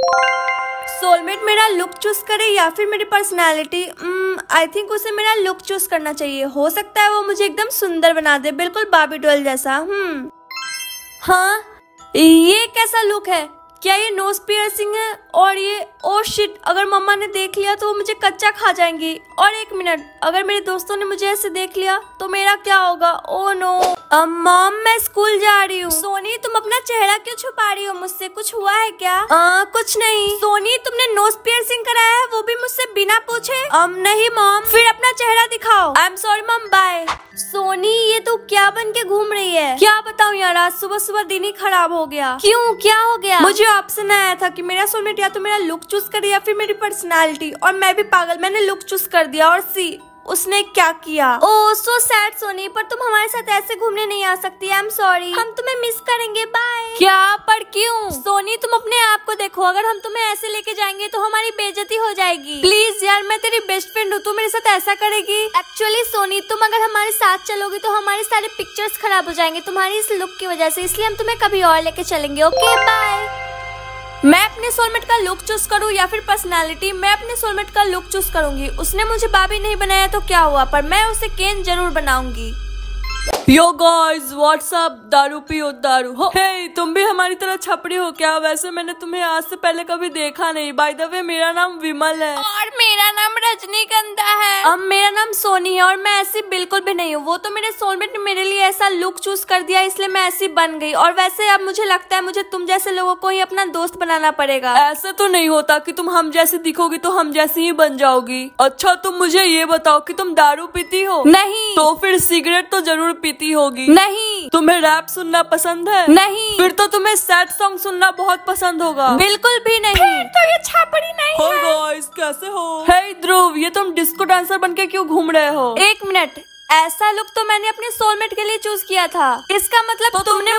Soulmate मेरा look choose करे या फिर मेरी पर्सनालिटी आई थिंक उसे मेरा लुक चूज़ करना चाहिए। हो सकता है वो मुझे एकदम सुंदर बना दे, बिल्कुल बाबी डोल जैसा। हम्म हाँ? ये कैसा लुक है? क्या ये नोज़ पियर्सिंग है? और ये ओ oh शिट अगर मम्मा ने देख लिया तो वो मुझे कच्चा खा जाएँगी। और एक मिनट अगर मेरे दोस्तों ने मुझे ऐसे देख लिया तो मेरा क्या होगा? ओ oh मॉम मैं स्कूल जा रही हूँ। सोनी तुम अपना चेहरा क्यों छुपा रही हो? मुझसे कुछ हुआ है क्या? आ, कुछ नहीं। सोनी तुमने नोज़ पियर्सिंग कराया है वो भी मुझसे बिना पूछे? um, नहीं मॉम फिर अपना चेहरा दिखाओ। I am sorry mom bye Soni ये तो क्या बन के घूम रही है? क्या बताऊँ यार आज सुबह सुबह दिन ही खराब हो गया। क्यों? क्या हो गया? मुझे ऑप्शन आया था कि मेरा सोलमेट या तो मेरा लुक चूज़ करे या फिर मेरी पर्सनालिटी और मैं भी पागल मैंने लुक चूज़ कर दिया और सी उसने क्या किया? ओ सो सैड सोनी पर तुम हमारे साथ ऐसे घूमने नहीं आ सकती। आई एम सॉरी हम तुम्हें मिस करेंगे। बाय क्या पर क्यों? सोनी तुम अपने आप को देखो। अगर हम तुम्हें ऐसे लेके जाएँगे तो हमारी बेजती हो जाएगी। प्लीज़ यार मैं तेरी बेस्ट फ्रेंड हूँ। तू मेरे साथ ऐसा करेगी? एक्चुअली सोनी तुम अगर हमारे साथ चलोगी तो हमारे सारे पिक्चर्स खराब हो जाएँगे। तुम्हारी इस लुक की वजह से। इसलिए हम तुम्हें कभी और लेके चलेंगे। ओके बाय मैं अपने सोलमेट का लुक चूज़ करूँ या फिर पर्सनालिटी मैं अपने सोलमेट का लुक चूज़ करूँगी। उसने मुझे बाबी नहीं बनाया तो क्या हुआ? पर मैं उसे केन ज़रूर बनाऊँगी। यो गाइस व्हाट्सअप दारू पियो दारू हो। हे तुम भी हमारी तरह छपड़ी हो क्या? वैसे मैंने तुम्हें आज से पहले कभी देखा नहीं। बाय द वे मेरा नाम विमल है। और मेरा नाम रजनीगंधा है। अब मेरा नाम सोनी है और मैं ऐसी बिल्कुल भी नहीं हूँ। वो तो मेरे सोलमेट ने मेरे लिए ऐसा लुक चूज़ कर दिया इसलिए मैं ऐसी बन गई। और वैसे अब मुझे लगता है मुझे तुम जैसे लोगों को ही अपना दोस्त बनाना पड़ेगा। ऐसा तो नहीं होता की तुम हम जैसे दिखोगी तो हम जैसी ही बन जाओगी। अच्छा तुम मुझे ये बताओ की तुम दारू पीती हो? नहीं। तो फिर सिगरेट तो ज़रूर पीती पीती होगी। नहीं। तुम्हें रैप सुनना पसंद है? नहीं। फिर तो तुम्हें सैड सॉन्ग सुनना बहुत पसंद होगा। बिल्कुल भी नहीं। फिर तो ये छापड़ी नहीं हो है। गाइस कैसे हो? हे ध्रुव ये तुम डिस्को डांसर बन के क्यों घूम रहे हो? एक मिनट। ऐसा लुक तो मैंने अपने सोलमेट के लिए चूज़ किया था। इसका मतलब तो तुमने